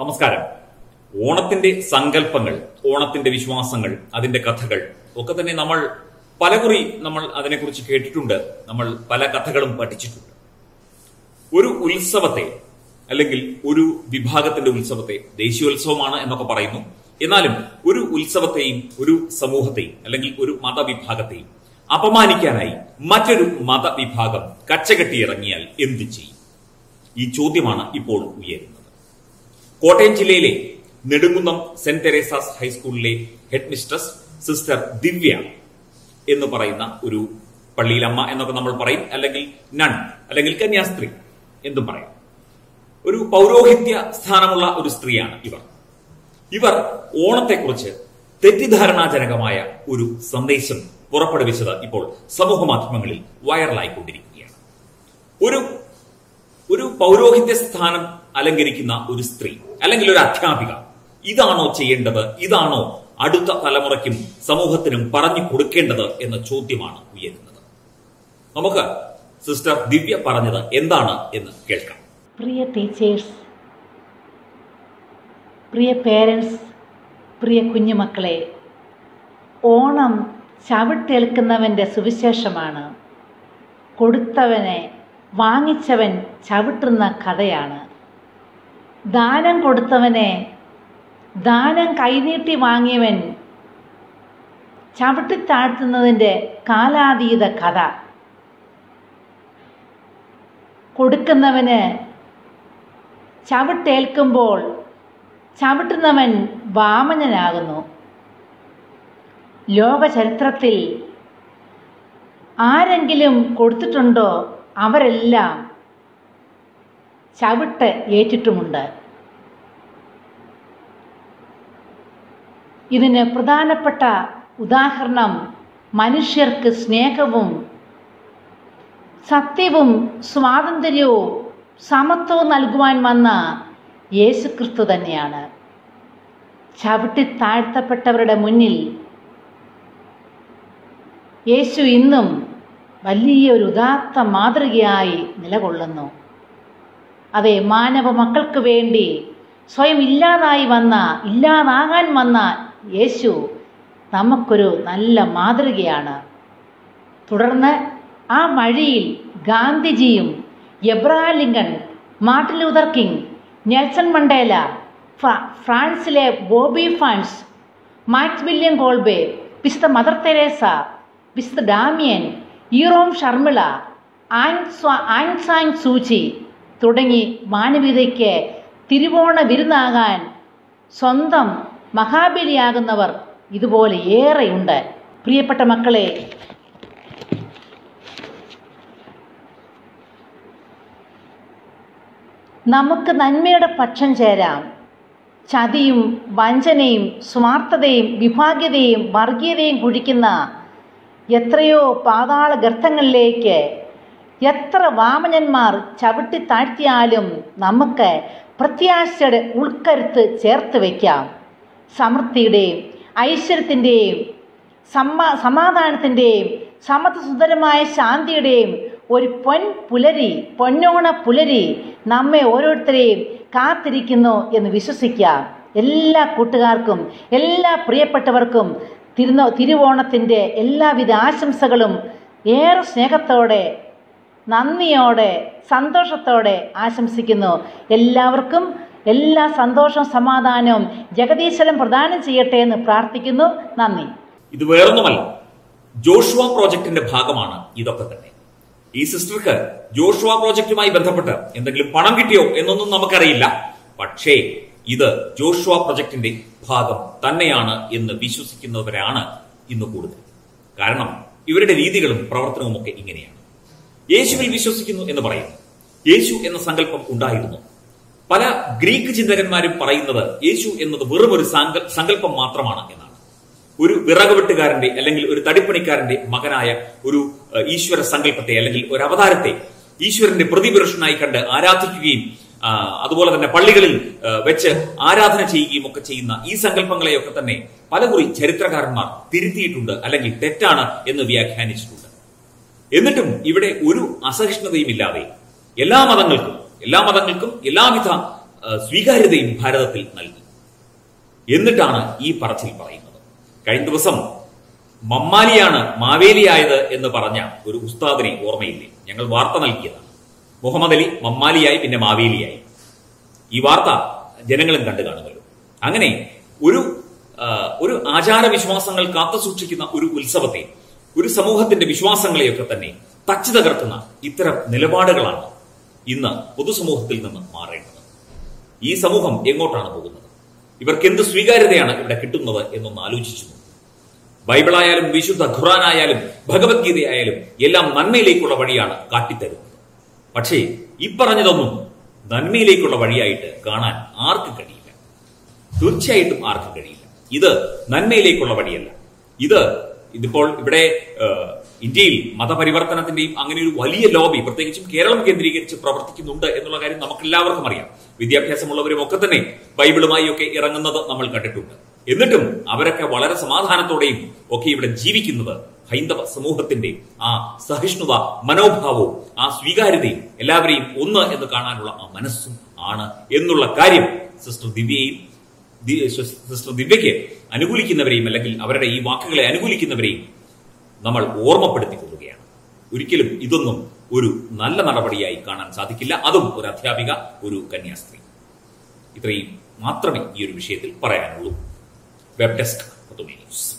നമസ്കാരം. ഓണത്തിന്റെ സങ്കല്പങ്ങൾ ഓണത്തിന്റെ വിശ്വാസങ്ങൾ അതിന്റെ കഥകൾ ഒക്കെ തന്നെ നമ്മൾ പലകുറി നമ്മൾ അതിനെക്കുറിച്ച് കേട്ടിട്ടുണ്ട്. നമ്മൾ പല കഥകളും പഠിച്ചിട്ടുണ്ട്. ഒരു ഉത്സവത്തെ അല്ലെങ്കിൽ ഒരു വിഭാഗത്തിന്റെ ഉത്സവത്തെ ദേശീയോത്സവമാണ് എന്നൊക്കെ പറയുന്നു. എന്നാലും ഒരു ഉത്സവത്തെയും ഒരു സമൂഹത്തെയും അല്ലെങ്കിൽ ഒരു മതവിഭാഗത്തെയും അപമാനിക്കാനായി മറ്റൊരു മതവിഭാഗം കച്ചകെട്ടിയിറങ്ങിയാൽ എന്തു ചെയ്യും? ഈ ചോദ്യമാണ് ഇപ്പോൾ ഉയരുന്നത്. കോട്ടയം ജില്ലയിലെ നെടുങ്കുന്നം സെന്റ് തെരേസാസ് ഹൈസ്കൂളിലെ ഹെഡ് മിസ്ട്രസ് സിസ്റ്റർ ദിവ്യ എന്ന് പറയുന്ന ഒരു പള്ളിയിലമ്മ എന്നൊക്കെ നമ്മൾ പറയും അല്ലെങ്കിൽ നൺ അല്ലെങ്കിൽ കന്യാസ്ത്രീ എന്തും പറയാം. ഒരു പൗരോഹിത്യ സ്ഥാനമുള്ള ഒരു സ്ത്രീയാണ് ഇവർ. ഇവർ ഓണത്തെക്കുറിച്ച് തെറ്റിദ്ധാരണാജനകമായ ഒരു സന്ദേശം പുറപ്പെടുവിച്ചത് ഇപ്പോൾ സമൂഹ മാധ്യമങ്ങളിൽ വൈറലായിക്കൊണ്ടിരിക്കുകയാണ്. ഒരു ഒരു പൗരോഹിത്യ സ്ഥാനം അലങ്കരിക്കുന്ന ഒരു സ്ത്രീ അല്ലെങ്കിൽ ഒരു അധ്യാപിക. ഇതാണോ ചെയ്യേണ്ടത്? ഇതാണോ അടുത്ത തലമുറയ്ക്കും സമൂഹത്തിനും പറഞ്ഞു കൊടുക്കേണ്ടത് എന്ന ചോദ്യമാണ് ഉയരുന്നത്. നമുക്ക് സിസ്റ്റർ ദിവ്യ പറഞ്ഞത് എന്താണ് എന്ന് കേൾക്കാം. പ്രിയ ടീച്ചേഴ്സ് പ്രിയ പേരൻസ് പ്രിയ കുഞ്ഞുമക്കളെ ഓണം ചവിട്ടേൽക്കുന്നവന്റെ സുവിശേഷമാണ്. കൊടുത്തവനെ വാങ്ങിച്ചവൻ ചവിട്ടുന്ന കഥയാണ്. ദാനം കൊടുത്തവനെ ദാനം കൈനീട്ടി വാങ്ങിയവൻ ചവിട്ടിത്താഴ്ത്തുന്നതിന്റെ കാലാതീത കഥ. കൊടുക്കുന്നവന് ചവിട്ടേൽക്കുമ്പോൾ ചവിട്ടുന്നവൻ വാമനനാകുന്നു. ലോകചരിത്രത്തിൽ ആരെങ്കിലും കൊടുത്തിട്ടുണ്ടോ അവരെല്ലാം ചവിട്ട് ഏറ്റിട്ടുമുണ്ട്. ഇതിന് പ്രധാനപ്പെട്ട ഉദാഹരണം മനുഷ്യർക്ക് സ്നേഹവും സത്യവും സ്വാതന്ത്ര്യവും സമത്വവും നൽകുവാൻ വന്ന യേശുക്രിസ്തു തന്നെയാണ്. ചവിട്ടി താഴ്ത്തപ്പെട്ടവരുടെ മുന്നിൽ യേശു ഇന്നും വലിയൊരു ഉദാത്ത മാതൃകയായി നിലകൊള്ളുന്നു. അതെ മാനവ മക്കൾക്ക് വേണ്ടി സ്വയം ഇല്ലാതായി വന്ന ഇല്ലാതാകാൻ വന്ന യേശു നമുക്കൊരു നല്ല മാതൃകയാണ്. തുടർന്ന് ആ വഴിയിൽ ഗാന്ധിജിയും Abraham Lincoln Martin Luther King Nelson Mandela ഫ്രാൻസിലെ ബോബി ഫാൻസ് മാക്സ് വില്യം കോൾബെ വിശുദ്ധ മദർ തെരേസ വിശുദ്ധ Damien Irom Sharmila Aung Aung San Suu Kyi തുടങ്ങി മാനവികതയ്ക്ക് തിരുവോണ വിരുന്നാകാൻ സ്വന്തം മഹാബലിയാകുന്നവർ ഇതുപോലെ ഏറെയുണ്ട്. പ്രിയപ്പെട്ട മക്കളെ നമുക്ക് നന്മയുടെ പക്ഷം ചേരാം. ചതിയും വഞ്ചനയും സ്വാർത്ഥതയും വിഭാഗ്യതയും വർഗീയതയും കുഴിക്കുന്ന എത്രയോ പാതാള ഗർത്തങ്ങളിലേക്ക് എത്ര വാമനന്മാർ ചവിട്ടി താഴ്ത്തിയാലും നമുക്ക് പ്രത്യാശയുടെ ഉൾക്കരുത്ത് ചേർത്ത് വയ്ക്കാം സമൃദ്ധിയുടെയും ഐശ്വര്യത്തിന്റെയും സമ്മാ സമാധാനത്തിന്റെയും സമത്വസുന്ദരമായ ശാന്തിയുടെയും ഒരു പൊൻ പുലരി പൊന്നോണ പുലരി നമ്മെ ഓരോരുത്തരെയും കാത്തിരിക്കുന്നു എന്ന് വിശ്വസിക്കാം. എല്ലാ കൂട്ടുകാർക്കും എല്ലാ പ്രിയപ്പെട്ടവർക്കും തിരുനോ തിരുവോണത്തിന്റെ എല്ലാവിധ ആശംസകളും ഏറെ സ്നേഹത്തോടെ നന്ദിയോടെ സന്തോഷത്തോടെ ആശംസിക്കുന്നു. എല്ലാവർക്കും എല്ലാ സന്തോഷവും സമാധാനവും ജഗദീശ്വരം പ്രദാനം ചെയ്യട്ടെ എന്ന് പ്രാർത്ഥിക്കുന്നു. നന്ദി. ഇത് വേറൊന്നുമല്ല ജോഷുവ പ്രോജക്ടിന്റെ ഭാഗമാണ് ഇതൊക്കെ തന്നെ. ഈ സിസ്റ്റർക്ക് ജോഷുവ പ്രോജക്റ്റുമായി ബന്ധപ്പെട്ട് എന്തെങ്കിലും പണം കിട്ടിയോ എന്നൊന്നും നമുക്കറിയില്ല. പക്ഷേ ഇത് ജോഷുവ പ്രൊജക്ടിന്റെ ഭാഗം തന്നെയാണ് എന്ന് വിശ്വസിക്കുന്നവരാണ് ഇന്ന് കൂടുതൽ. കാരണം ഇവരുടെ രീതികളും പ്രവർത്തനവും ഒക്കെ ഇങ്ങനെയാണ്. യേശുവിൽ വിശ്വസിക്കുന്നു എന്ന് പറയുന്നു. യേശു എന്ന സങ്കല്പം ഉണ്ടായിരുന്നു. പല ഗ്രീക്ക് ചിന്തകന്മാരും പറയുന്നത് യേശു എന്നത് വെറും ഒരു സങ്കല്പം മാത്രമാണ് എന്നാണ്. ഒരു വിറകുവെട്ടുകാരന്റെ അല്ലെങ്കിൽ ഒരു തടിപ്പണിക്കാരന്റെ മകനായ ഒരു ഈശ്വര സങ്കല്പത്തെ അല്ലെങ്കിൽ ഒരു അവതാരത്തെ ഈശ്വരന്റെ പ്രതിപുരുഷനായി കണ്ട് ആരാധിക്കുകയും അതുപോലെ തന്നെ പള്ളികളിൽ വെച്ച് ആരാധന ചെയ്യുകയും ഒക്കെ ചെയ്യുന്ന ഈ സങ്കല്പങ്ങളെയൊക്കെ തന്നെ പലകുറി ചരിത്രകാരന്മാർ തിരുത്തിയിട്ടുണ്ട് അല്ലെങ്കിൽ തെറ്റാണ് എന്ന് വ്യാഖ്യാനിച്ചിട്ടുണ്ട്. എന്നിട്ടും ഇവിടെ ഒരു അസഹിഷ്ണുതയും ഇല്ലാതെ എല്ലാ മതങ്ങൾക്കും എല്ലാ മതങ്ങൾക്കും എല്ലാവിധ സ്വീകാര്യതയും ഭാരതത്തിൽ നൽകി. എന്നിട്ടാണ് ഈ പറച്ചിൽ പറയുന്നത്. കഴിഞ്ഞ ദിവസം മമ്മാലിയാണ് മാവേലിയായത് എന്ന് പറഞ്ഞ ഒരു ഉസ്താദിനെ ഓർമ്മയില്ലേ? ഞങ്ങൾ വാർത്ത നൽകിയതാണ്. മുഹമ്മദ് അലി മമ്മാലിയായി പിന്നെ മാവേലിയായി. ഈ വാർത്ത ജനങ്ങളും കണ്ടു കാണുമല്ലോ. അങ്ങനെ ഒരു ഒരു ആചാരവിശ്വാസങ്ങൾ കാത്തു സൂക്ഷിക്കുന്ന ഒരു ഉത്സവത്തെ ഒരു സമൂഹത്തിന്റെ വിശ്വാസങ്ങളെയൊക്കെ തന്നെ തച്ചു തകർക്കുന്ന ഇത്തരം നിലപാടുകളാണ് ഇന്ന് പൊതുസമൂഹത്തിൽ നിന്ന് മാറേണ്ടത്. ഈ സമൂഹം എങ്ങോട്ടാണ് പോകുന്നത്? ഇവർക്ക് എന്ത് സ്വീകാര്യതയാണ് ഇവിടെ കിട്ടുന്നത് എന്നൊന്ന് ആലോചിച്ചു. ബൈബിളായാലും വിശുദ്ധ ഖുറാനായാലും ഭഗവത്ഗീതയായാലും എല്ലാം നന്മയിലേക്കുള്ള വഴിയാണ് കാട്ടിത്തരുന്നത്. പക്ഷേ ഈ പറഞ്ഞതൊന്നും നന്മയിലേക്കുള്ള വഴിയായിട്ട് കാണാൻ ആർക്കും കഴിയില്ല? തീർച്ചയായിട്ടും ആർക്കും കഴിയില്ല? ഇത് നന്മയിലേക്കുള്ള വഴിയല്ല. ഇത് ഇതിപ്പോൾ ഇവിടെ ഇന്ത്യയിൽ മതപരിവർത്തനത്തിന്റെയും അങ്ങനെ ഒരു വലിയ ലോബി പ്രത്യേകിച്ചും കേരളം കേന്ദ്രീകരിച്ച് പ്രവർത്തിക്കുന്നുണ്ട് എന്നുള്ള കാര്യം നമുക്ക് എല്ലാവർക്കും അറിയാം. വിദ്യാഭ്യാസമുള്ളവരും ഒക്കെ തന്നെ ബൈബിളുമായി ഒക്കെ ഇറങ്ങുന്നത് നമ്മൾ കണ്ടിട്ടുണ്ട്. എന്നിട്ടും അവരൊക്കെ വളരെ സമാധാനത്തോടെയും ഒക്കെ ഇവിടെ ജീവിക്കുന്നത് ഹൈന്ദവ സമൂഹത്തിന്റെ ആ സഹിഷ്ണുത മനോഭാവവും ആ സ്വീകാര്യതയും എല്ലാവരെയും ഒന്ന് എന്ന് കാണാനുള്ള ആ മനസ്സും ആണ് എന്നുള്ള കാര്യം സിസ്റ്റർ ദിവ്യയും സിസ്റ്റർ ദിവ്യയ്ക്ക് അനുകൂലിക്കുന്നവരെയും അല്ലെങ്കിൽ അവരുടെ ഈ വാക്കുകളെ അനുകൂലിക്കുന്നവരെയും നമ്മൾ ഓർമ്മപ്പെടുത്തിക്കൊള്ളുകയാണ്. ഒരിക്കലും ഇതൊന്നും ഒരു നല്ല നടപടിയായി കാണാൻ സാധിക്കില്ല. അതും ഒരു അധ്യാപിക ഒരു കന്യാസ്ത്രീ. ഇത്രയും മാത്രമേ ഈ ഒരു വിഷയത്തിൽ പറയാനുള്ളൂ. Web desk news